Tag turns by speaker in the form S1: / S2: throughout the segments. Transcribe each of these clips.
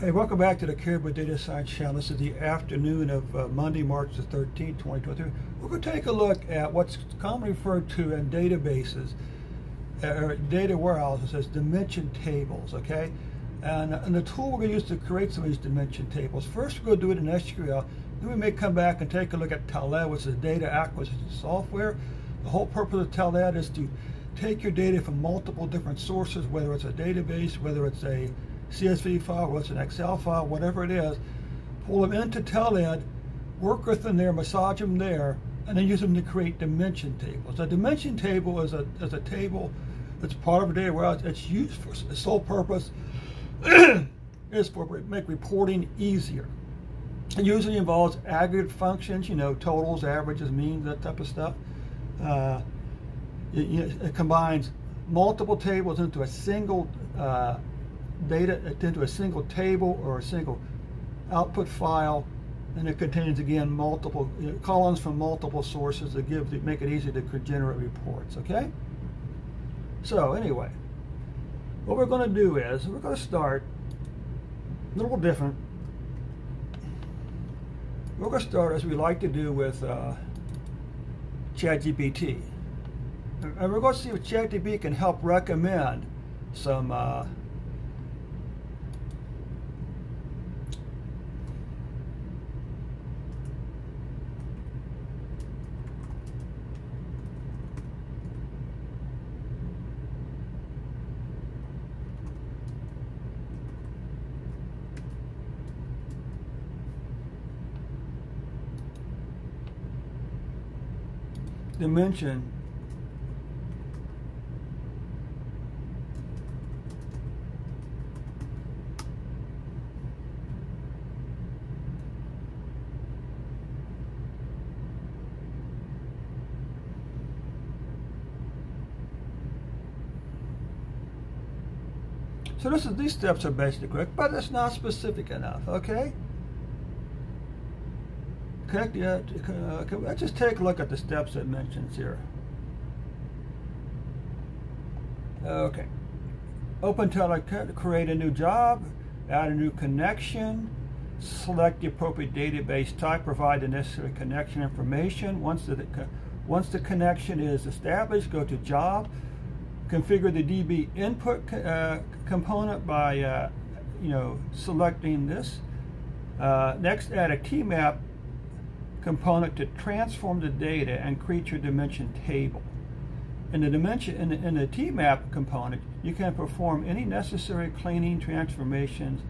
S1: Hey, welcome back to the Caribou Data Science Channel. This is the afternoon of uh, Monday, March the 13th, 2023. We're going to take a look at what's commonly referred to in databases, uh, or data warehouses as dimension tables, okay? And, and the tool we're going to use to create some of these dimension tables, first we're going to do it in SQL, then we may come back and take a look at Talend, which is a data acquisition software. The whole purpose of Talend is to take your data from multiple different sources, whether it's a database, whether it's a CSV file, whether it's an Excel file, whatever it is, pull them into Talend, work with them there, massage them there, and then use them to create dimension tables. A dimension table is a, is a table that's part of a data warehouse. It's used for its sole purpose is for make reporting easier. It usually involves aggregate functions, you know, totals, averages, means, that type of stuff. Uh, it, it, combines multiple tables into a single uh, data into a single table or a single output file and it contains again multiple you know, columns from multiple sources that give to make it easy to generate reports okay? So anyway what we're going to do is we're going to start a little different. We're going to start as we like to do with uh, ChatGPT. And we're going to see if ChatGPT can help recommend some uh, dimension So this is, these steps are basically correct, but it's not specific enough, okay? Connect, yeah, uh, let's just take a look at the steps it mentions here. Okay. Open to create a new job, add a new connection, select the appropriate database type, provide the necessary connection information. Once the, once the connection is established, go to job, configure the DB input uh, component by uh, you know selecting this. Uh, next, add a tMap component to transform the data and create your dimension table. In the dimension in the, in the TMAP component, you can perform any necessary cleaning transformations,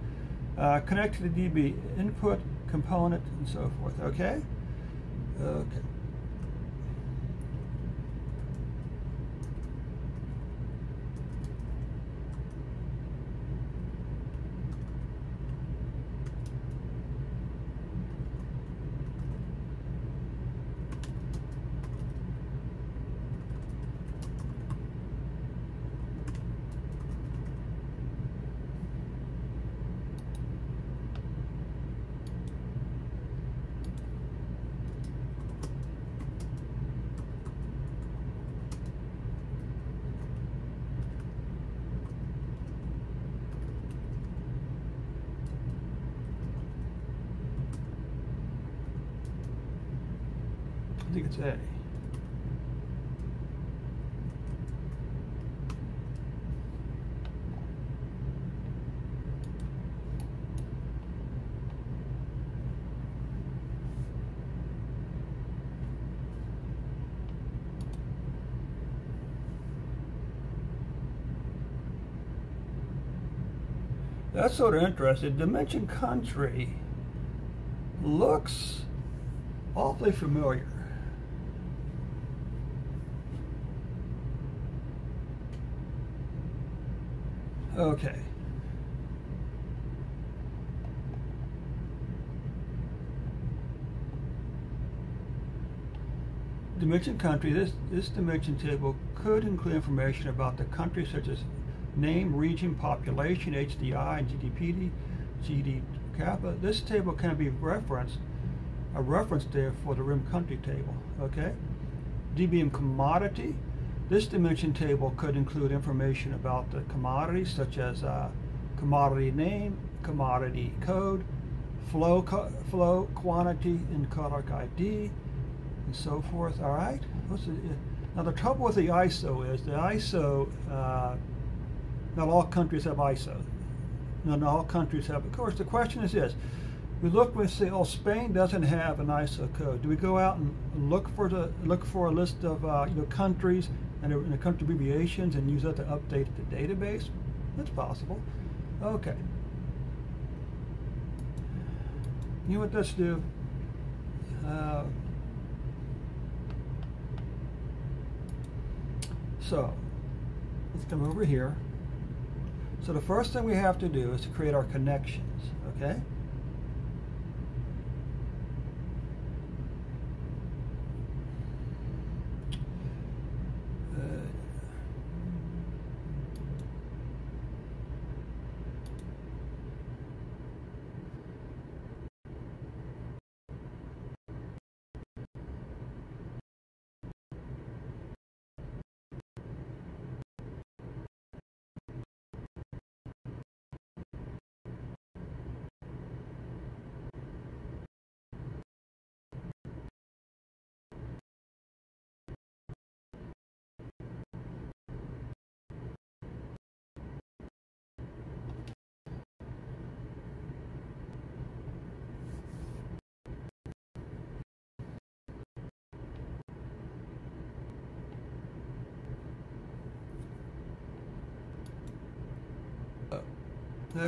S1: uh, connect to the DB input component, and so forth. Okay. Okay. I think it's A. That's sort of interesting. Dimension Country looks awfully familiar. Okay. Dimension country, this, this dimension table could include information about the country such as name, region, population, HDI, and GDP, GD kappa. This table can be referenced, a reference there for the RIM country table, okay? DBM commodity, this dimension table could include information about the commodities such as uh, commodity name, commodity code, flow, co flow quantity, and product ID, and so forth. All right. The, now the trouble with the ISO is the ISO. Uh, not all countries have ISO. Not all countries have. Of course, the question is this: we look and say, oh, Spain doesn't have an ISO code. Do we go out and look for the look for a list of uh, you know countries and, the country abbreviations and use that to update the database? That's possible. Okay. You know what let's do? Uh, so let's come over here. So the first thing we have to do is to create our connections, okay?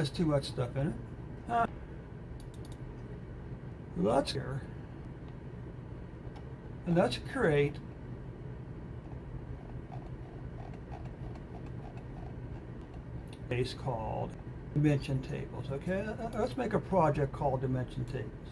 S1: There's too much stuff in it. Uh, let's here. And let's create base called dimension tables. Okay, uh, let's make a project called dimension tables.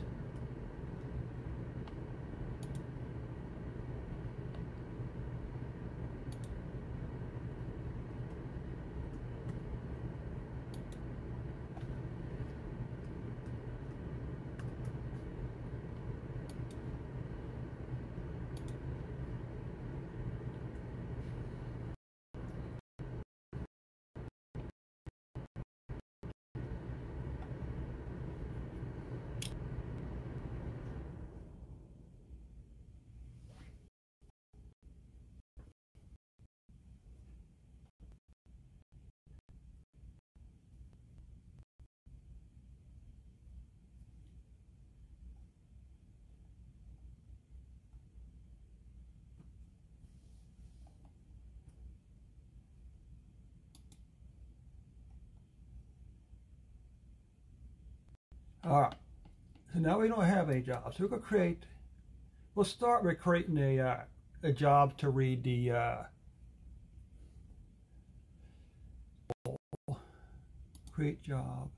S1: All right. Now we don't have any jobs. So to create, we'll start with creating a, uh, a job to read the uh, create job.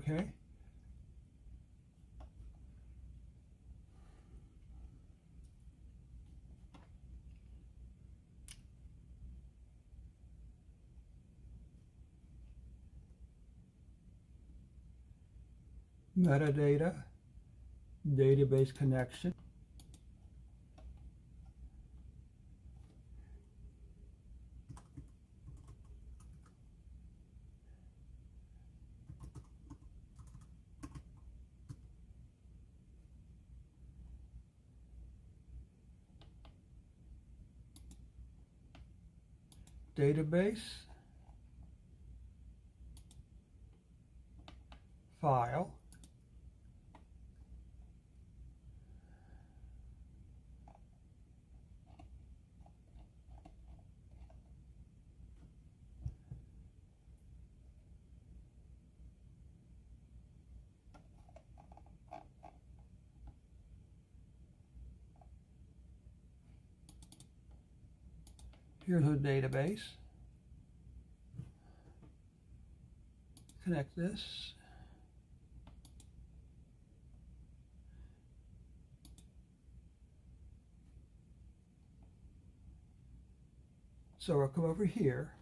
S1: Okay. Metadata, database connection. database, file, Here's a database. Connect this. So I'll come over here.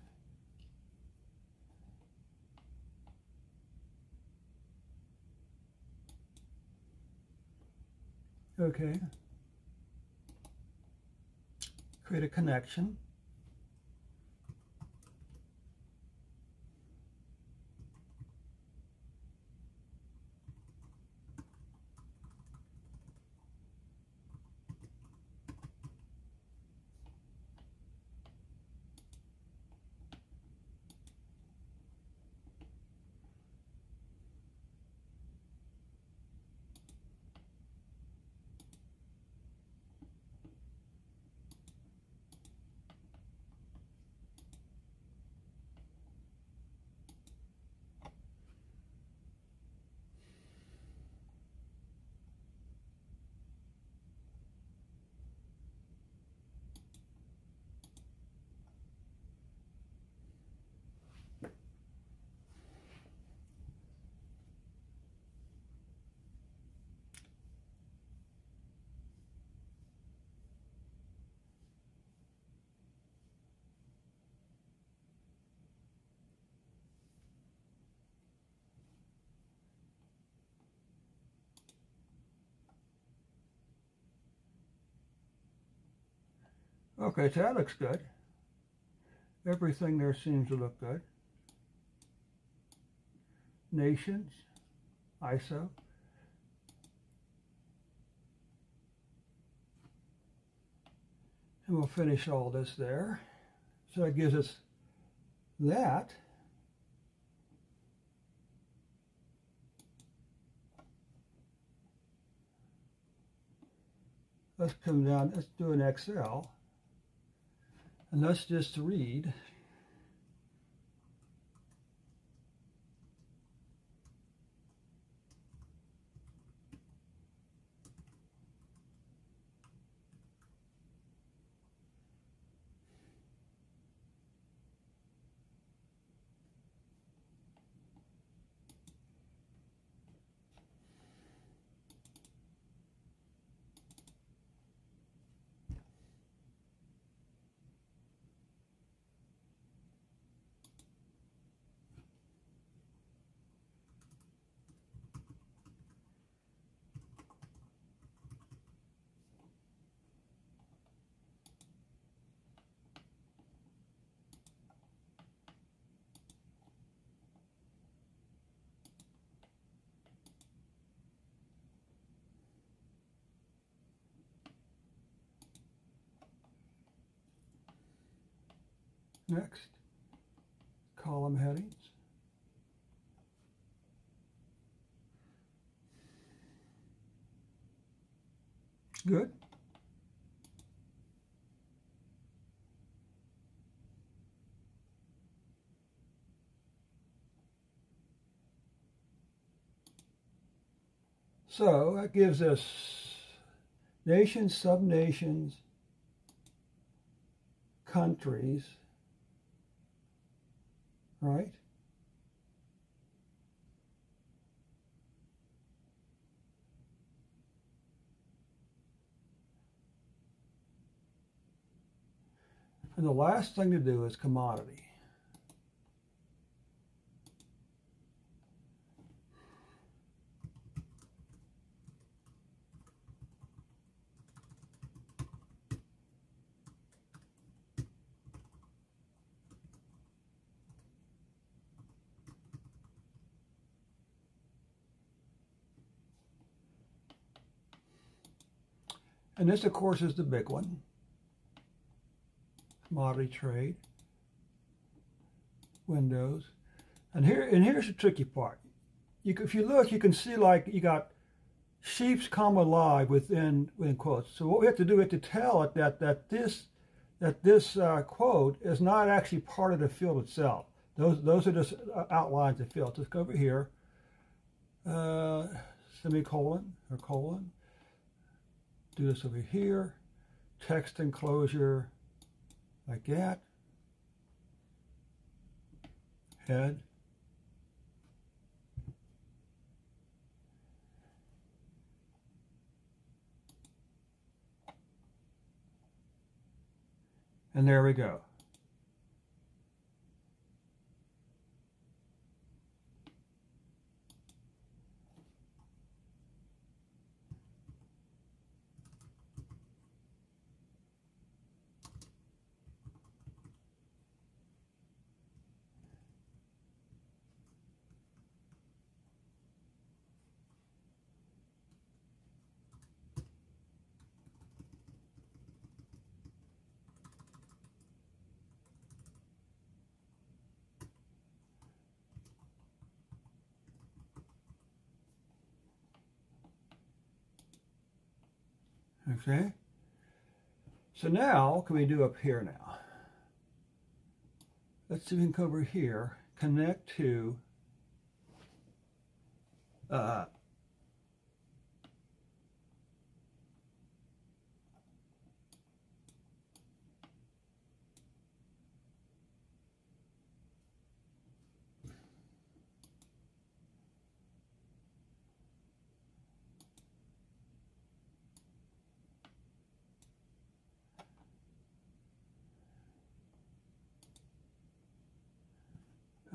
S1: Okay. create a connection. Okay, so that looks good. Everything there seems to look good. Nations, ISO. And we'll finish all this there. So that gives us that. Let's come down, let's do an Excel. And that's just to read Next, column headings. Good. So that gives us nations, subnations, countries, right? And the last thing to do is commodity. And this, of course, is the big one. Commodity trade. Windows. And here and here's the tricky part. You, if you look, you can see like you got sheep's come alive within within quotes. So what we have to do is to tell it that that this that this uh, quote is not actually part of the field itself. Those those are just uh, outlines of field. Just go over here, uh, semicolon or colon, do this over here, text enclosure like that, head, and there we go. Okay. So now, can we do up here now? Let's see if we can come over here, connect to uh,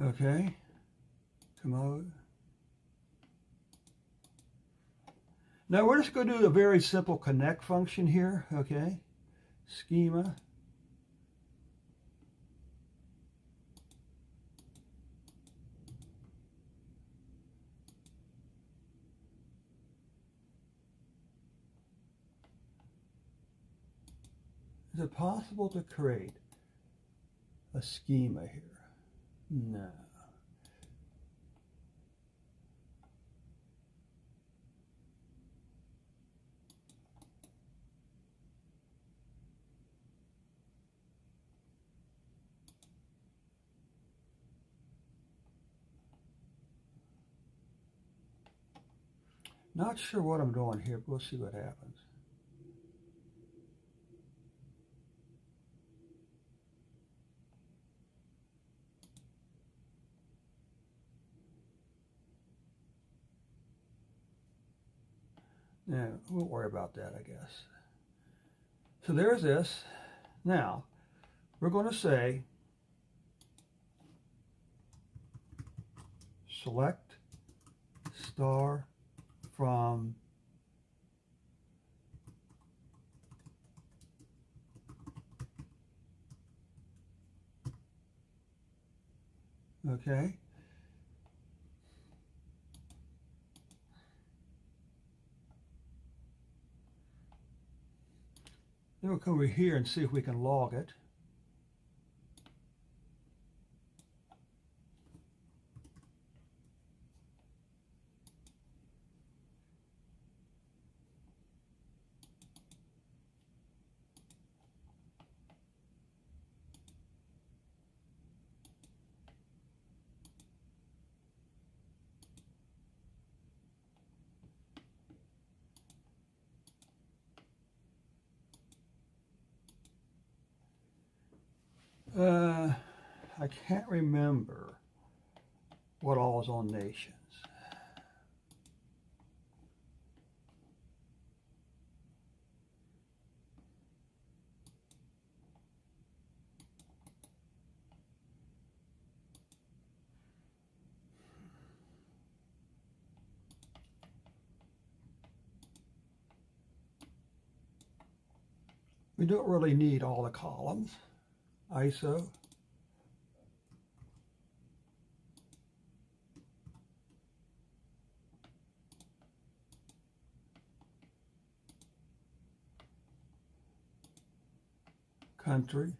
S1: Okay, commode. Now we're just going to do a very simple connect function here, okay? Schema. Is it possible to create a schema here? No. Not sure what I'm doing here, but we'll see what happens. Yeah, we'll worry about that, I guess. So there's this. Now, we're going to say select star from okay Then we'll come over here and see if we can log it. Uh, I can't remember what all is on nations. We don't really need all the columns. ISO. Country.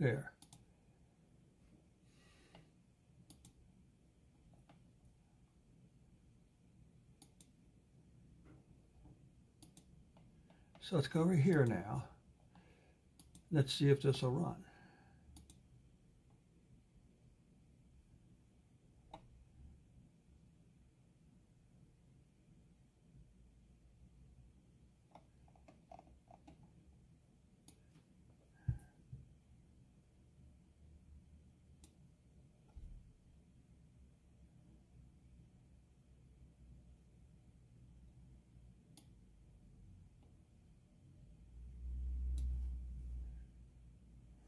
S1: There. So let's go over here now. Let's see if this will run.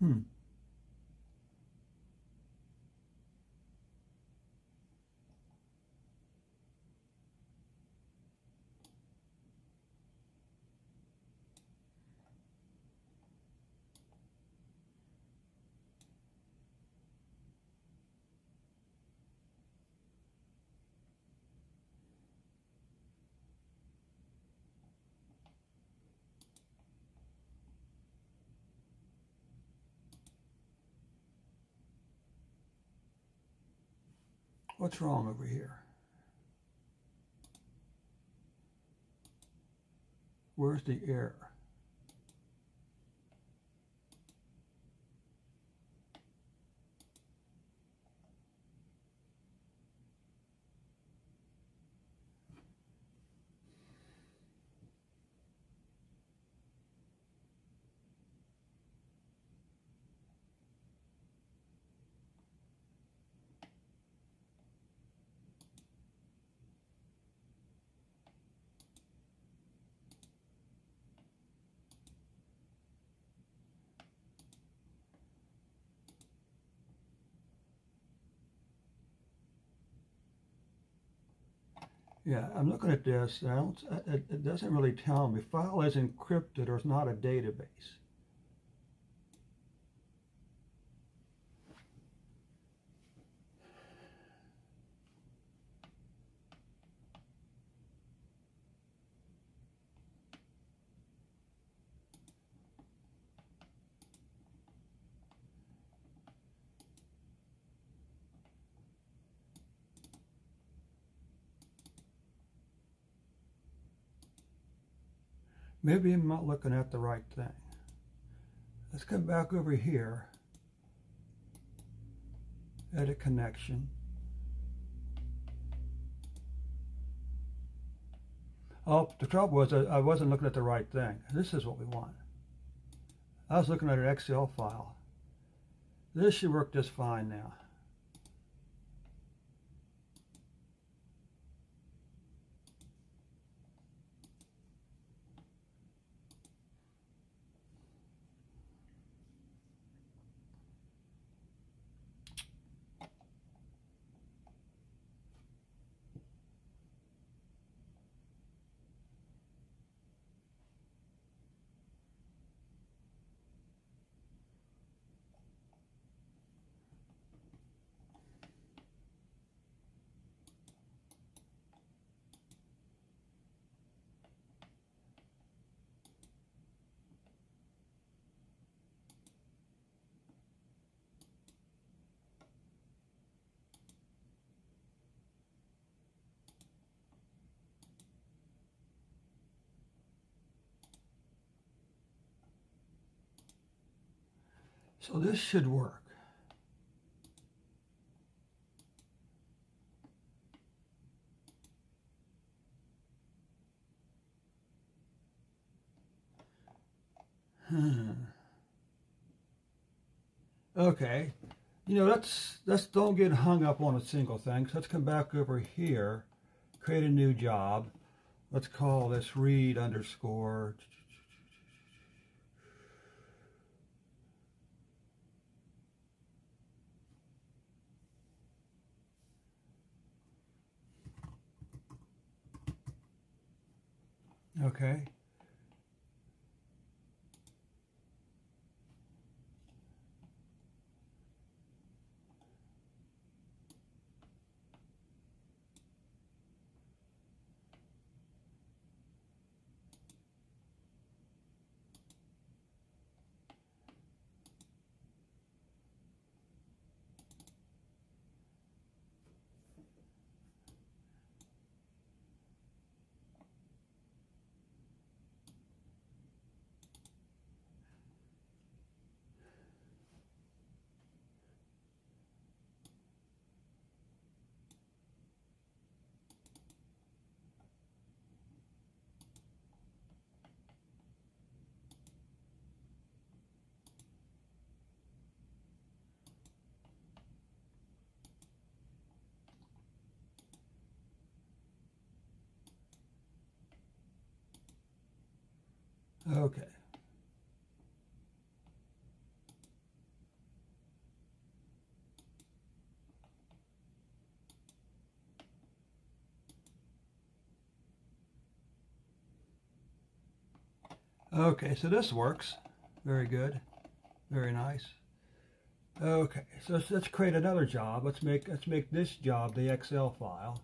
S1: Hmm. What's wrong over here? Where's the error? Yeah, I'm looking at this. It, it doesn't really tell me. File is encrypted or it's not a database. Maybe I'm not looking at the right thing. Let's come back over here. Edit connection. Oh, the trouble was I wasn't looking at the right thing. This is what we want. I was looking at an Excel file. This should work just fine now. So this should work. Hmm. Okay. You know, let's let's don't get hung up on a single thing. So let's come back over here, create a new job. Let's call this read underscore Okay. Okay. Okay, so this works. Very good. Very nice. Okay, so let's, let's create another job. Let's make let's make this job the Excel file.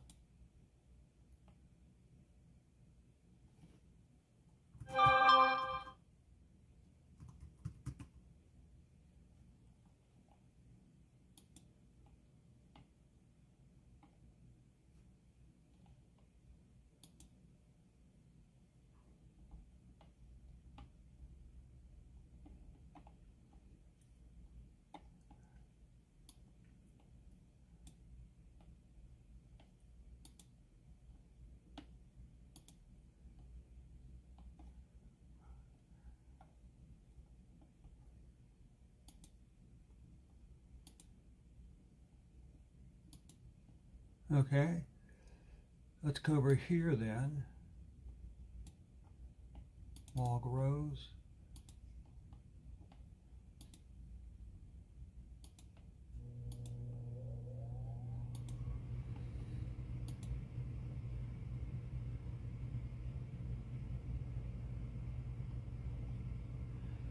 S1: Okay, let's go over here then. Log rows.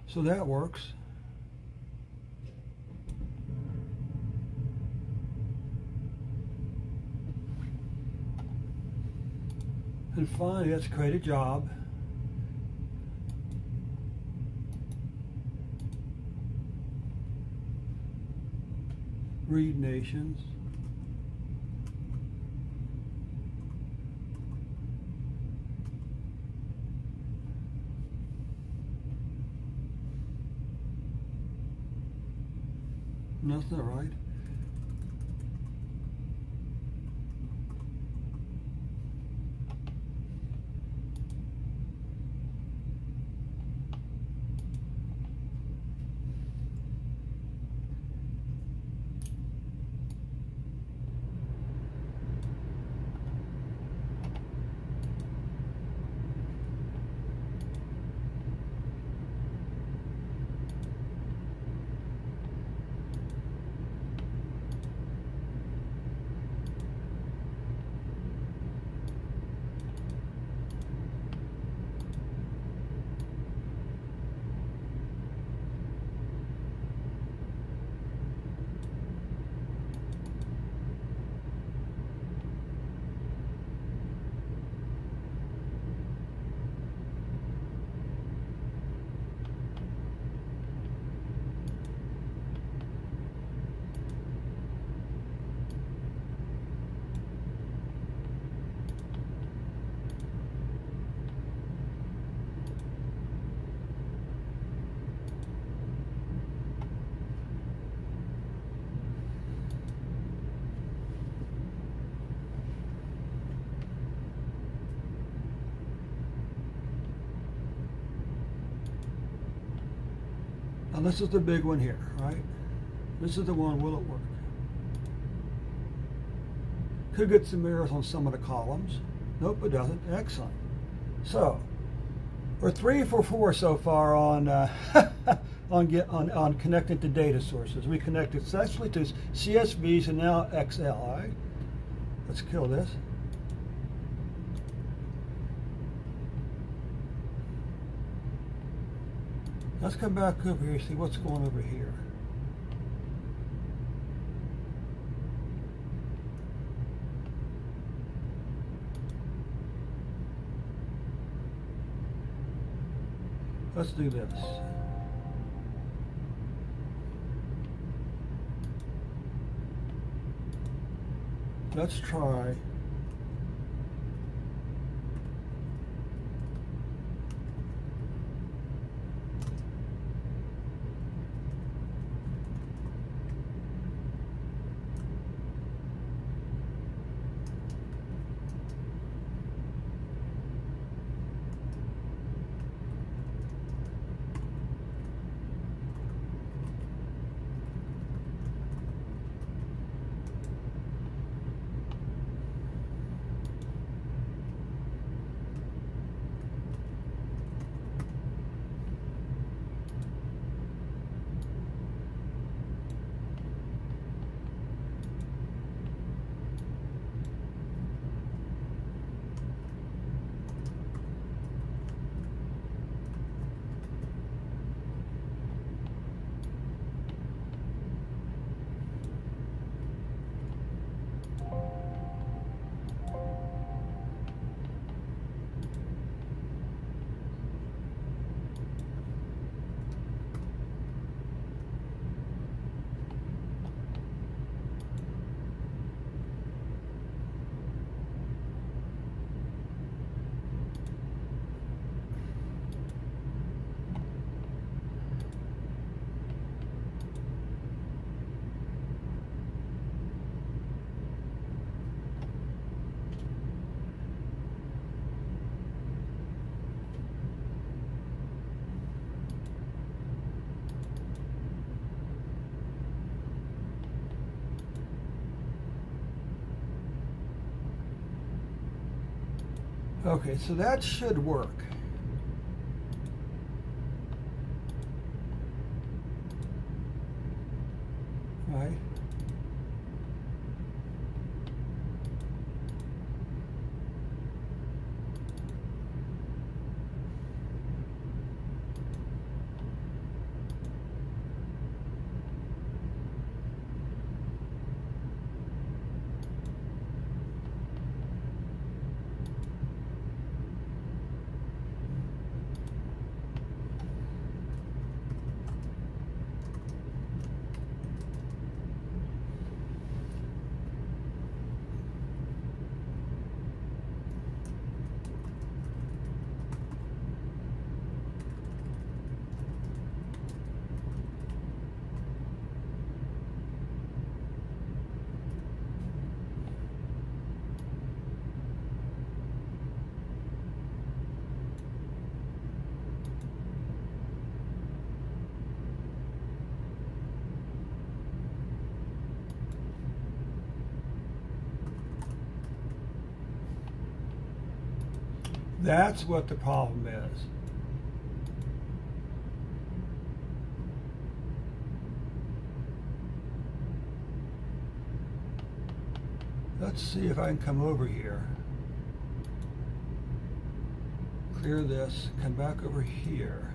S1: So that works. And finally, let's create a job. Read nations. Nothing, right. Now this is the big one here, right? This is the one, will it work? Could get some errors on some of the columns. Nope, it doesn't. Excellent. So, we're three for four so far on uh, on get on, on connecting to data sources. We connected successfully to CSVs and now Excel. All right, let's kill this. Let's come back over here, see what's going over here. Let's do this. Let's try Okay, so that should work. Right. That's what the problem is. Let's see if I can come over here. Clear this, come back over here.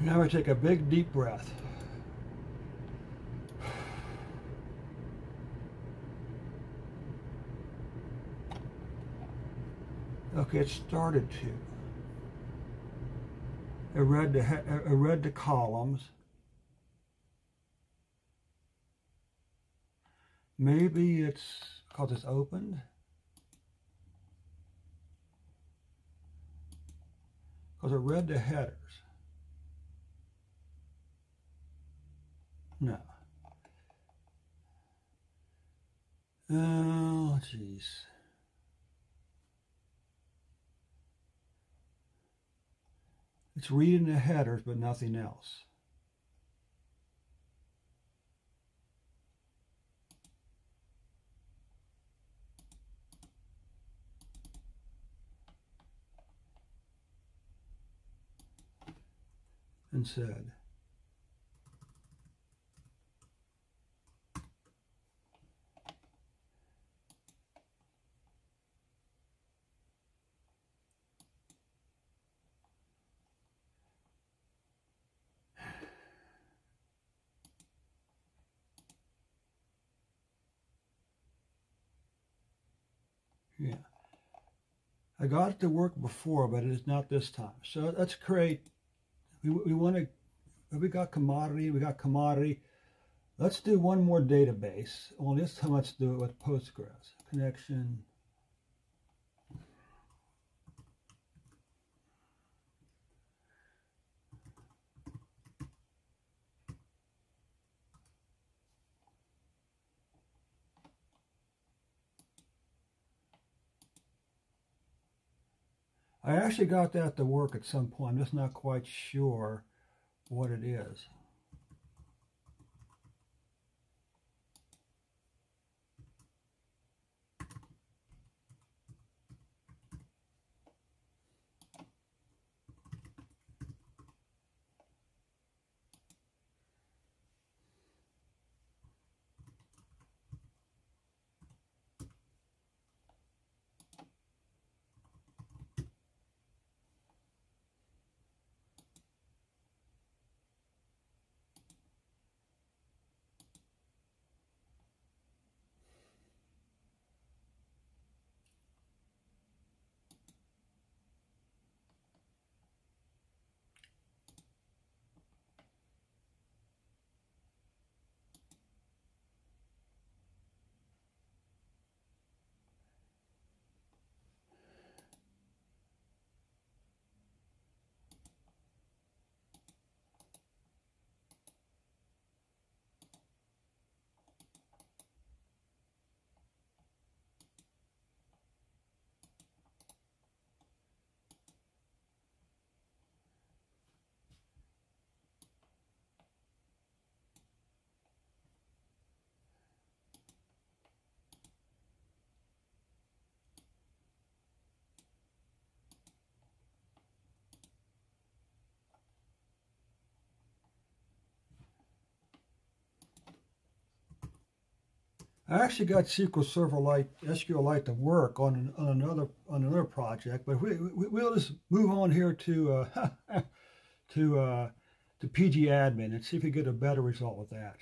S1: Now I take a big deep breath. Okay, it started to. I read the I read the columns. Maybe it's because it's opened. Because I read the headers. No. Oh, jeez. It's reading the headers, but nothing else. and said. Yeah. I got it to work before, but it is not this time. So let's create, we, we want to, we got commodity, we got commodity. Let's do one more database. Only this time let's do it with Postgres. Connection, I actually got that to work at some point. I'm just not quite sure what it is. I actually got SQL Serverlite, SQLite to work on, on another on another project, but we, we will just move on here to uh, to uh, to pgadmin and see if we get a better result with that.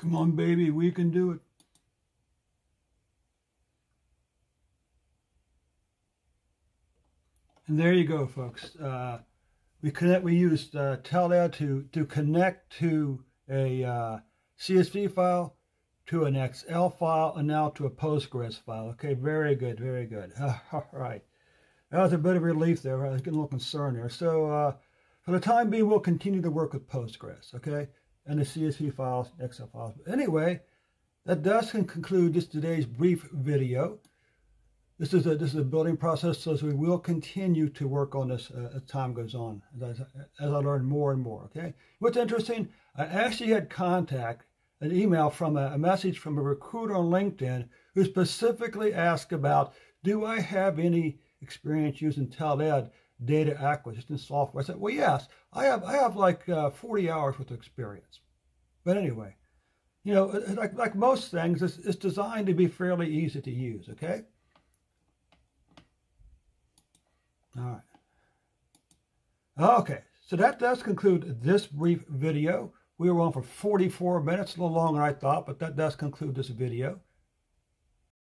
S1: Come on, baby, we can do it. And there you go, folks. Uh, we connect. We used uh, Talend to to connect to a uh, CSV file, to an Excel file, and now to a Postgres file. Okay, very good, very good. All right, that was a bit of relief there. I was getting a little concerned there. So uh, for the time being, we'll continue to work with Postgres. Okay, and the CSV files, Excel files. But anyway, that does conclude just today's brief video. This is a this is a building process, so we will continue to work on this uh, as time goes on, as I, as I learn more and more. Okay. What's interesting, I actually had contact, an email from a, a message from a recruiter on LinkedIn who specifically asked about, do I have any experience using Talend data acquisition software? I said, well, yes, I have. I have like uh, 40 hours worth of experience. But anyway, you know, like like most things, it's, it's designed to be fairly easy to use. Okay. All right. Okay, so that does conclude this brief video. We were on for 44 minutes, a little longer I thought, but that does conclude this video.